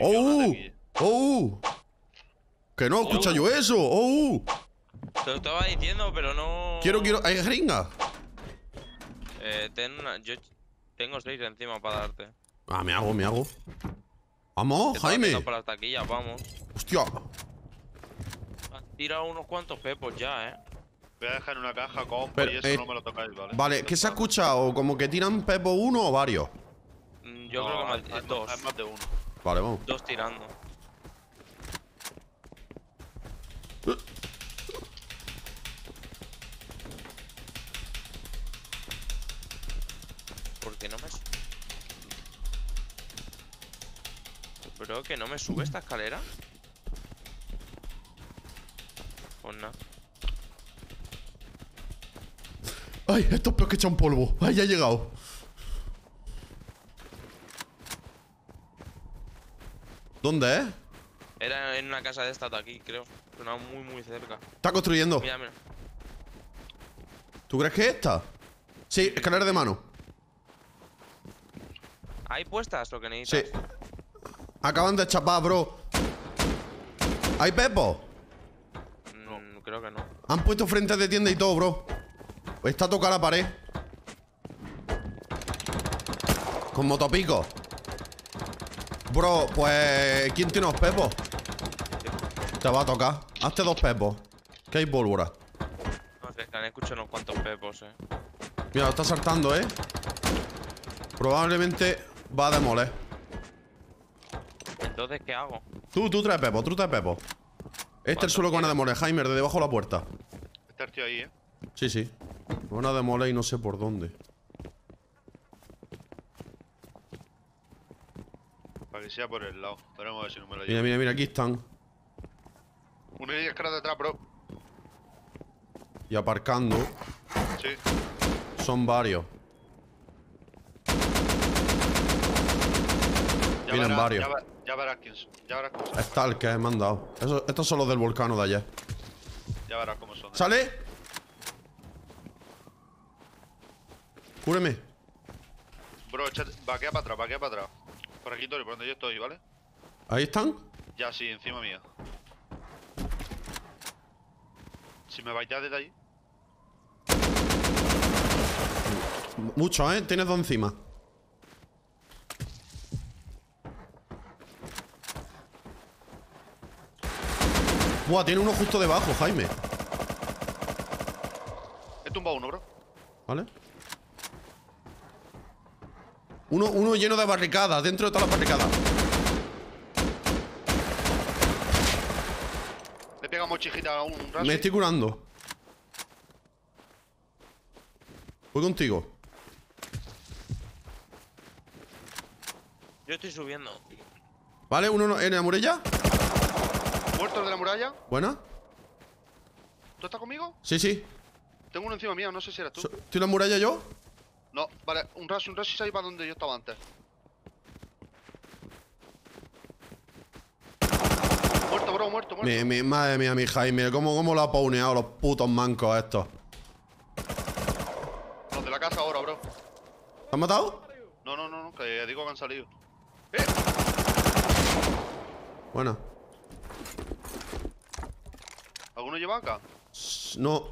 ¡Oh! ¡Oh! Que no escucha yo eso. ¡Oh! Te lo estaba diciendo, pero no. Quiero, quiero. ¿Hay jeringa? Eh, ten una. Yo tengo seis encima para darte. Ah, me hago, me hago. Vamos, Jaime. Por las taquillas, vamos. Hostia. Has tirado unos cuantos pepos ya, eh. Voy a dejar en una caja con Pero, y eso eh, no me lo tocáis, ¿vale? Vale, ¿qué se ha escuchado? ¿Como que tiran Pepo uno o varios? Mm, Yo No, creo que más, hay- dos. Hay más de uno. Vale, vamos. Dos tirando. ¿Por qué no me su- Bro, que no me sube esta escalera. Pues nada. Ay, esto es peor que echar un polvo. Ay, ya ha llegado. ¿Dónde es? Era en una casa de esta de aquí, creo. Sonaba muy, muy cerca. Está construyendo. Mira, mira. ¿Tú crees que es esta? Sí, escalera de mano. ¿Hay puestas lo que Sí. necesitas? Acaban de chapar, bro. ¿Hay Pepo? No, creo que no. Han puesto frente de tienda y todo, bro. Está tocada la pared. Con motopico. Bro, pues. ¿Quién tiene los pepos? Te va a tocar. Hazte dos pepos. Que hay pólvora. No sé, que han escuchado unos cuantos pepos, eh. Mira, lo está saltando, ¿eh? Probablemente va a demoler. Entonces, ¿qué hago? Tú, tú traes pepos, tú traes pepos. Este es el suelo que van a demoler, Jaime, de debajo de la puerta. Está el tío ahí, ¿eh? Sí, sí. Van a demoler y no sé por dónde. Que sea por el lado. Veremos a ver si no me lo Mira, llevo. mira, mira, aquí están. Una línea cara detrás, bro. Y aparcando. Sí. Son varios. Ya Vienen verás, varios. Ya, ver- ya verás quién son. Ya verás cómo son. Está el que me han dado. Eso- estos son los del volcano de ayer. Ya verás cómo son. ¿Sale? Cúreme. Bro, vaquea para atrás, vaquea para atrás. Por aquí, Tori, por donde yo estoy, ¿vale? Ahí están. Ya, sí, encima mía. Si me vais ya desde ahí. Muchos, ¿eh? Tienes dos encima. Buah, tiene uno justo debajo, Jaime. He tumbado uno, bro. ¿Vale? Uno, uno lleno de barricadas, dentro de todas las barricadas. Le pega mochijita a un raso. Me estoy curando. Voy contigo. Yo estoy subiendo. ¿Vale? Uno no- en la muralla. Muerto el de la muralla. Buena. ¿Tú estás conmigo? Sí, sí. Tengo uno encima mío, no sé si eres tú. ¿Estoy en la muralla yo? No, vale, un raso, un raso y se ha ido para donde yo estaba antes. Muerto, bro, muerto, muerto. Mi, mi- madre mía, mi Jaime. ¿Cómo, cómo lo ha pauneado los putos mancos estos? Los de la casa ahora, bro. ¿Te han matado? No, no, no, no, que digo que han salido. ¡Eh! Buena. ¿Alguno lleva acá? No.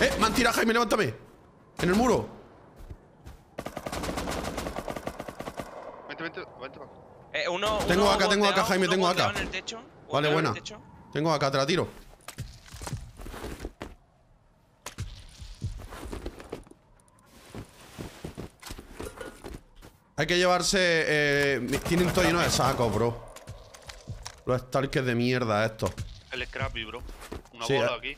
¡Eh! ¡Me han tirado, Jaime! ¡Levántame! En el muro. Vente, vente, vente. Eh, uno, Tengo uno acá, tengo acá, Jaime, tengo acá. volteado en el techo. Vale, en buena. el techo. Tengo acá, te la tiro. Hay que llevarse... Eh, mi- tienen todo lleno de sacos, bro. Los Starkers de mierda estos. El Scrappy, bro. Una Sí, bola eh. aquí.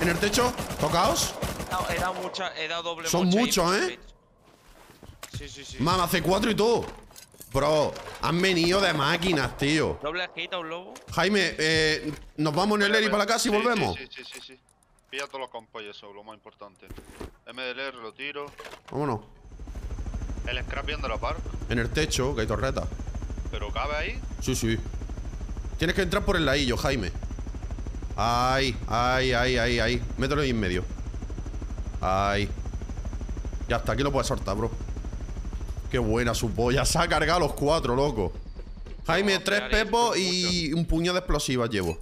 En el techo, tocaos. No, era mucha, he dado doble Son muchos, mucho ¿eh? Sí, sí, sí. Mamá, C4 y todo. Bro, han venido de máquinas, tío. Doble hit a un lobo. Jaime, eh, nos vamos en el Eri para la casa y Sí, volvemos. Sí, sí, sí, sí. Pilla todos los compos y eso, lo más importante. MDLR lo tiro. Vámonos. El Scrappy anda a la par. En el techo, que hay torreta. Pero cabe ahí. Sí, sí. Tienes que entrar por el ladillo, Jaime. Ahí, ahí, ahí, ahí, ahí. Mételo ahí en medio. Ahí. Ya está, aquí lo puedes soltar, bro. Qué buena su polla. Se ha cargado los cuatro, loco. Jaime, tres pepos y un puñado de explosivas llevo.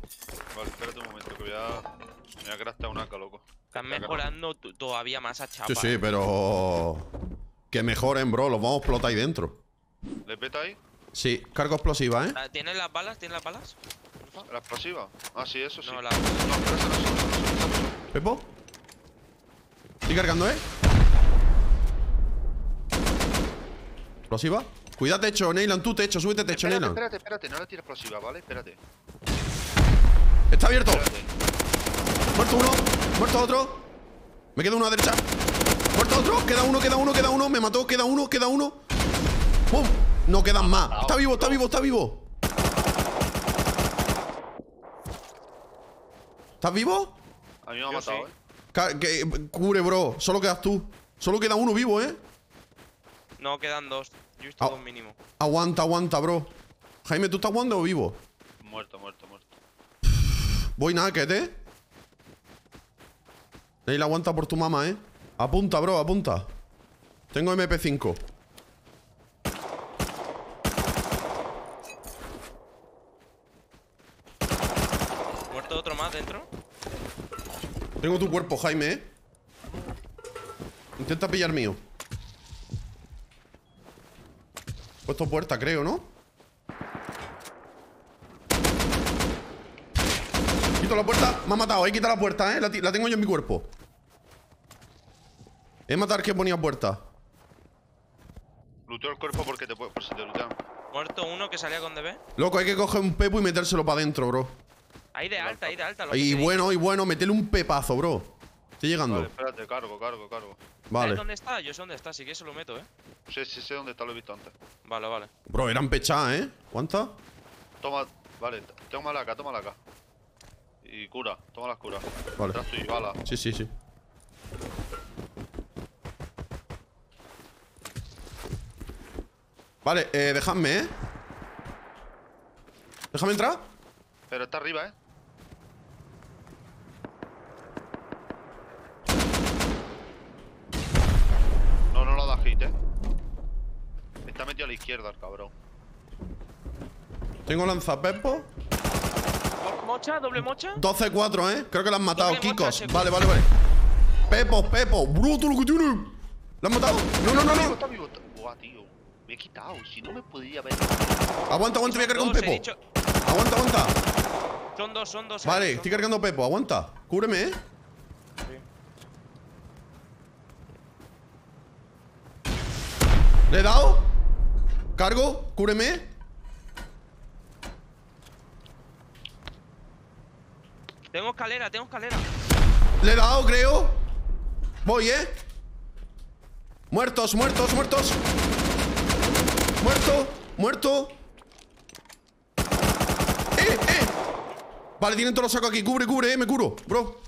Vale, espérate un momento que voy a. Me voy a craftar una AK, loco. Están mejorando todavía más a chapa. Sí, sí, eh. pero... Que mejoren, bro. Los vamos a explotar ahí dentro. ¿Le peta ahí? Sí, cargo explosiva, ¿eh? Ah, ¿Tienes las balas? ¿Tienes las balas? ¿La explosiva? Ah, sí, eso sí. No, la- No, pero esa no son, son. Pepo. Estoy cargando, ¿eh? Explosiva. Cuida techo, Neyland. Tú techo, súbete techo, Espérate, Neyland. espérate, espérate, no la tires explosiva, ¿vale? Espérate. Está abierto. Espérate. Muerto uno. Muerto otro. Me queda uno a derecha. Muerto otro. Queda uno, queda uno, queda uno. Me mató. Queda uno, queda uno. ¡Pum! No quedan más. Está vivo, está vivo, está vivo. ¿Estás vivo? A mí me ha Yo matado, sí. ¿eh? Ca- que- cubre, bro. Solo quedas tú. Solo queda uno vivo, ¿eh? No, quedan dos. Yo he visto Ah. dos mínimo. Aguanta, aguanta, bro. Jaime, ¿tú estás jugando o vivo? Muerto, muerto, muerto. Voy naked, ¿eh? Neil, aguanta por tu mamá, ¿eh? Apunta, bro, apunta. Tengo MP5. Muerto otro más dentro. Tengo tu cuerpo, Jaime, ¿eh? Intenta pillar mío. Puesto puerta, creo, ¿no? Quito la puerta. Me ha matado. He quitado la puerta, ¿eh? La, tengo yo en mi cuerpo. He matado al que ponía puerta. Luteo el cuerpo porque te puede, por si te lutean. Muerto uno que salía con DB. Loco, hay que coger un pepo y metérselo para adentro, bro. Ahí de alta, ahí de alta. lo que Y bueno, y bueno, metele un pepazo, bro. Estoy llegando. Vale, espérate, cargo, cargo, cargo. ¿Sabes Vale. dónde está? Yo sé dónde está, sí que se lo meto, eh. Sí, sí, sé dónde está, lo he visto antes. Vale, vale. Bro, eran pechadas, ¿eh? ¿Cuántas? Toma, vale, toma la AK, toma la AK. Y cura, toma las curas. Vale. Y bala. Sí, sí, sí. Vale, eh, dejadme, ¿eh? Déjame entrar. Pero está arriba, ¿eh? No, no lo da hit, ¿eh? Está metido a la izquierda el cabrón. Tengo lanzapepo. ¿Mocha? ¿Doble mocha? 12-4, ¿eh? Creo que lo han matado, Doble Kikos. Vale, vale, vale. Pepo, Pepo. Bruto lo que tiene. ¿Lo han matado? No, no, no, Está vivo, no. está vivo. está- Buah, tío. Me he quitado. Si no me podía haber. Aguanta, aguanta, voy a cargar un Pepo. dicho- Aguanta, aguanta. Son dos, son dos. Vale, son estoy dos. cargando Pepo. Aguanta. Cúbreme, ¿eh? ¿Le he dado? ¿Cargo? ¿Cúbreme? Tengo escalera, tengo escalera. Le he dado, creo. Voy, ¿eh? Muertos, muertos, muertos. Muerto, muerto. ¡Eh, eh! Vale, tienen todos los sacos aquí. Cubre, cubre, eh. Me curo, bro.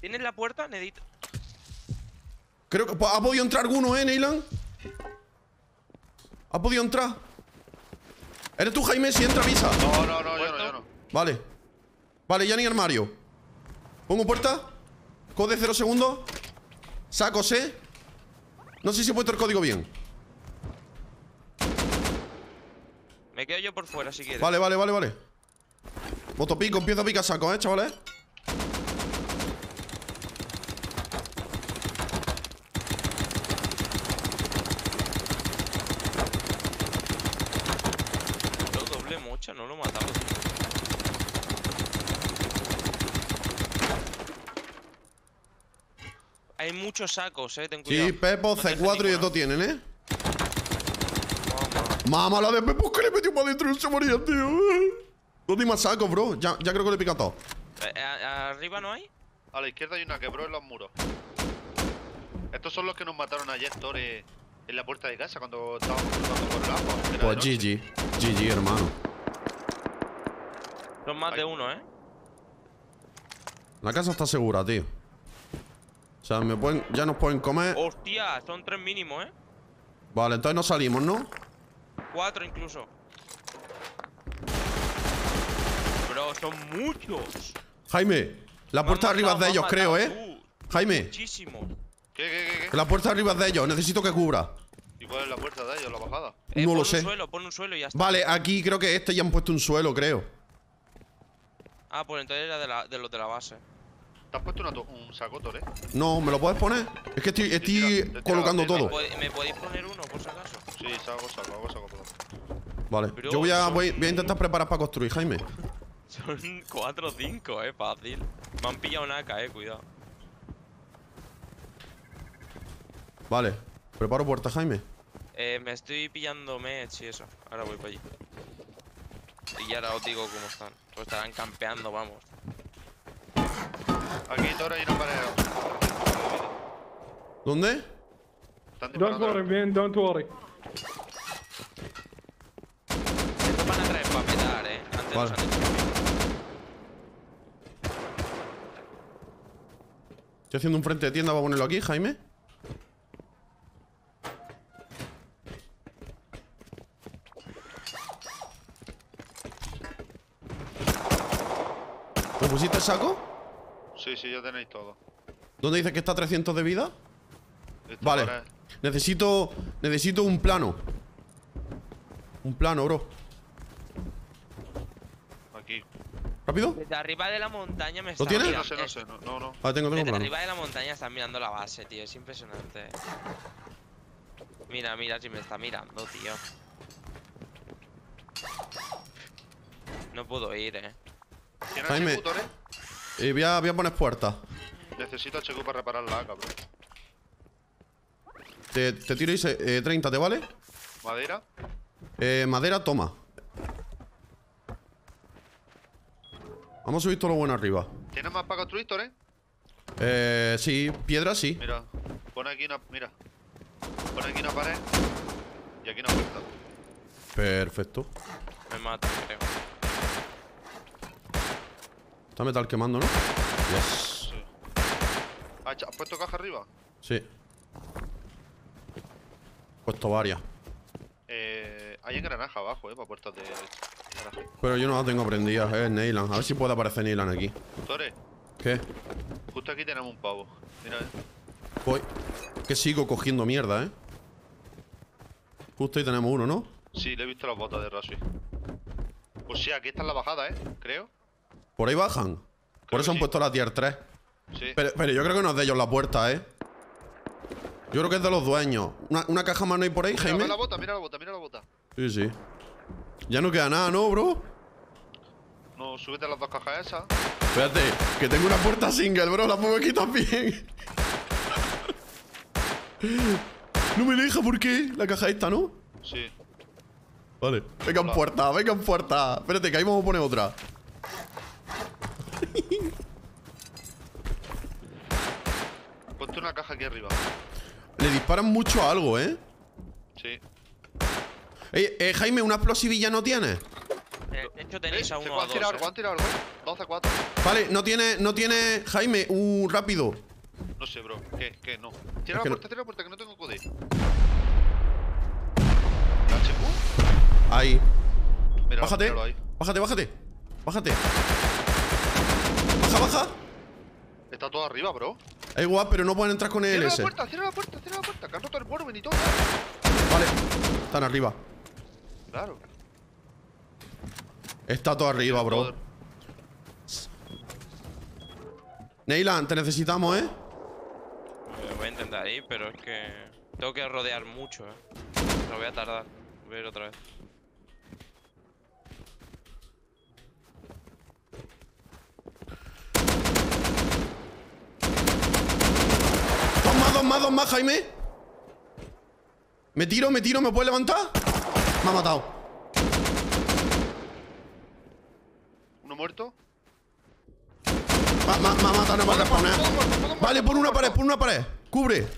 ¿Tienes la puerta, Nedito? Creo que ha podido entrar alguno, ¿eh, Neyland? ¿Ha podido entrar? ¿Eres tú, Jaime? Si entra, avisa. No, no, no, yo no, yo no. Vale. Vale, ya ni armario. Pongo puerta. Code 0 segundos. Sacos, ¿eh? No sé si he puesto el código bien. Me quedo yo por fuera si quieres. Vale, vale, vale, vale. Motopico, empiezo a picar sacos, ¿eh, chavales? Lo doble mocha, no lo he matado. tío. Hay muchos sacos, eh, ten cuidado. Sí, Pepo, No te dejes C4 y todo tienen, ¿eh? Mamá, la de Pepo que le metió para adentro y se moría, tío. ¿Dónde hay más sacos, bro? Ya, ya creo que le he picado todo. Eh, a- ¿Arriba no hay? A la izquierda hay una quebró en los muros. Estos son los que nos mataron ayer, Tore, en la puerta de casa cuando estábamos cruzando por el agua. Pues noche. GG. GG, hermano. Son más de uno, eh. La casa está segura, tío. O sea, me pueden, ya nos pueden comer. Hostia, son tres mínimos, eh. Vale, entonces no salimos, ¿no? Cuatro incluso. Bro, son muchos. Jaime, la Me puerta arriba es de matado, ellos, creo, matado, ¿eh? tú. Jaime, Muchísimos. ¿Qué, qué, qué, la puerta arriba es de ellos. Necesito que cubra. ¿Y cuál es la puerta de ellos, la bajada? Eh, No pon lo un sé. suelo, pon un suelo y ya está. Vale, aquí creo que este ya han puesto un suelo, creo. Ah, pues entonces era de, la, de los de la base. ¿Te has puesto una un saco, Tore? No, ¿me lo puedes poner? Es que estoy, tira colocando la ¿Me, todo. me podéis poner uno, por si acaso? Sí, saco, saco, hago saco todo. Vale, Pero yo voy a, son- voy, voy a intentar preparar para construir, Jaime. Son 4 o 5, eh, fácil. Me han pillado una AK, eh, cuidado. Vale, preparo puerta, Jaime. Eh, me estoy pillando mech y eso. Ahora voy para allí. Y ahora os digo cómo están. Pues estarán campeando, vamos. Aquí, hay una pared. ¿Dónde? Están Don't worry, man, don't worry. Estos van a traer para petar, eh. Antes Vale. Estoy haciendo un frente de tienda para ponerlo aquí, Jaime. ¿Me pusiste el saco? Sí, sí, ya tenéis todo. ¿Dónde dice que está a 300 de vida? Vale. Necesito. Necesito un plano. Un plano, bro. Aquí. ¿Rápido? Desde arriba de la montaña me están tienes? No mirando. sé, no sé, no, no. no. Ah, tengo, tengo un Desde plano. arriba de la montaña están mirando la base, tío. Es impresionante. Mira, mira si me está mirando, tío. No puedo ir, eh. ¿Tienes Jaime. Eh, voy, a, voy a poner puertas. Necesito HQ para reparar la bro. Te, te tiro y se- eh, 30, ¿te vale? ¿Madera? Eh, madera, toma. Vamos a subir todo lo bueno arriba. ¿Tienes más para construir, Tore? Eh, sí, piedra sí. Mira, pon aquí una. Mira. Pon aquí una pared. Y aquí una puerta. Perfecto. Me mato, creo. Está metal quemando, ¿no? Yes. Sí. ¿Has puesto caja arriba? Sí. Puesto varias. Eh, hay engranaje abajo, eh, para puertas de garaje. Pero yo no las tengo prendidas, eh, Neyland. A ver si puede aparecer Neyland aquí. Tore, ¿Qué? justo aquí tenemos un pavo. Mira, eh. Voy. Que sigo cogiendo mierda, eh. Justo ahí tenemos uno, ¿no? Sí, le he visto las botas de Rasui. O sea, aquí está en la bajada, eh, creo. Por ahí bajan. Por eso han sí. puesto la tier 3. Sí. Pero, pero yo creo que no es de ellos la puerta, ¿eh? Yo creo que es de los dueños. ¿Una, una caja más no hay por ahí, mira, Jaime? ve la bota, mira la bota, mira la bota. Sí, sí. Ya no queda nada, ¿no, bro? No, súbete a las dos cajas esas. Espérate, que tengo una puerta single, bro. La pongo aquí también. No me deja, ¿por qué? La caja esta, ¿no? Sí. Vale. Vengan Hola. puerta, vengan puerta. Espérate, que ahí vamos a poner otra. Una caja aquí arriba. Le disparan mucho a algo, ¿eh? Sí. Ey, eh, Jaime, ¿una explosivilla no tienes? Eh, De hecho Eh, tenéis a ¿se uno tirar dos, algo? eh. ¿Han tirado algo? 12, 4. Vale, no tiene, no tiene, Jaime, un rápido. No sé, bro. ¿Qué? ¿Qué? No. Tira Es la que no- puerta, tira la puerta, que no tengo COD. HQ. Ahí. Mira, Bájate, míralo ahí. bájate, bájate. Bájate. Baja, baja. Está todo arriba, bro. Da igual, pero no pueden entrar con el Cierra la S. puerta, cierra la puerta, cierra la puerta. Que han roto el Warben y todo. Vale. Están arriba. Claro. Está todo arriba, bro. Neyland, te necesitamos, ¿eh? Eh, Voy a intentar ir, pero es que tengo que rodear mucho, eh. Lo voy a tardar. Voy a ir otra vez. Dos más, dos más, Jaime. Me tiro, me tiro, ¿me puedes levantar? Me ha matado. Uno muerto. Me, ha matado, no me va a responder. Todo muerto, todo muerto, Vale, pon una pared, pon una pared. Cubre. Do-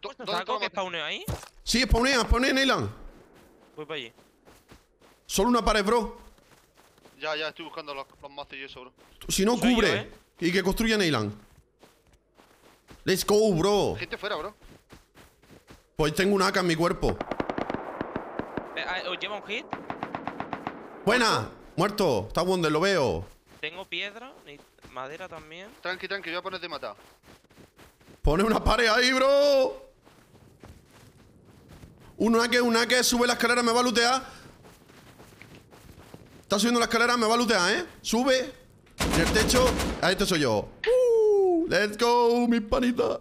¿Puesto ¿Dónde saco que spawneo ahí? Sí, spawnea, spawnea, Neyland. Voy para allí. Solo una pared, bro. Ya, ya, estoy buscando los, los mazos y eso, bro. Si no, yo, cubre. ¿eh? Y que construya Neyland. Let's go, bro. Gente fuera, bro. Pues tengo una AK en mi cuerpo. Eh, ah, ¿Os lleva un hit? Buena. Muerto. Está Wonder, lo veo. Tengo piedra, ni madera también. Tranqui, tranqui, voy a poner de matar. Pone una pared ahí, bro. Una que, una que sube la escalera, me va a lootear. Está subiendo la escalera, me va a lootear, ¿eh? Sube. En el techo. Ahí este soy yo. Let's go, mis panitas.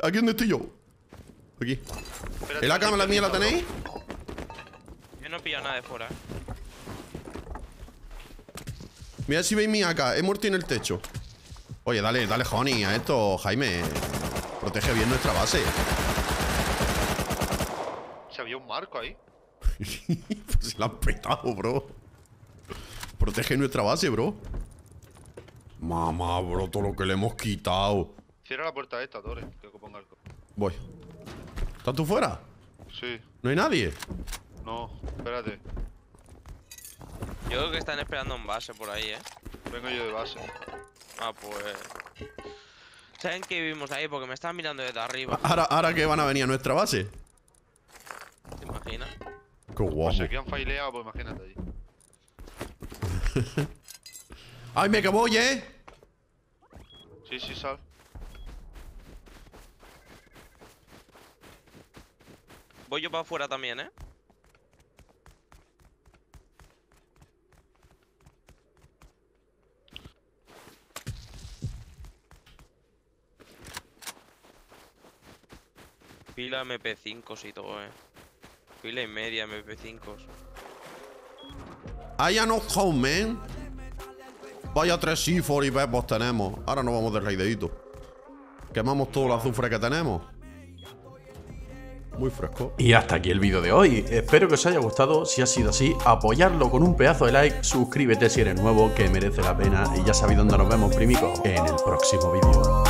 ¿Aquí dónde estoy yo? Aquí. Espérate, ¿El AK la mía la tenéis? Yo no he pillado nada de fuera. Mira si veis mi AK. He muerto en el techo. Oye, dale, dale honey a esto, Jaime. Protege bien nuestra base. Se había un marco ahí. pues se la han petado, bro. Protege nuestra base, bro. Mamá, bro, todo lo que le hemos quitado. Cierra la puerta esta, Tore, que ponga algo. Voy. ¿Estás tú fuera? Sí. ¿No hay nadie? No, espérate. Yo creo que están esperando en base por ahí, eh. Vengo yo de base. Ah, pues. ¿Saben que vivimos ahí? Porque me están mirando desde arriba. Ahora, ahora que van a venir a nuestra base. ¿Te imaginas? Qué Pues guapo. si aquí han faileado, pues imagínate allí. ¡Ay, me que voy, eh! Sí, sí, sal. Voy yo para afuera también, eh. Pila MP5 y todo, eh. Pila y media MP5. I am not home, man. Vaya tres C4 y Bebos tenemos. Ahora nos vamos de raideito. Quemamos todo el azufre que tenemos. Muy fresco. Y hasta aquí el vídeo de hoy. Espero que os haya gustado. Si ha sido así, apoyarlo con un pedazo de like. Suscríbete si eres nuevo, que merece la pena. Y ya sabéis dónde nos vemos, primico. En el próximo vídeo.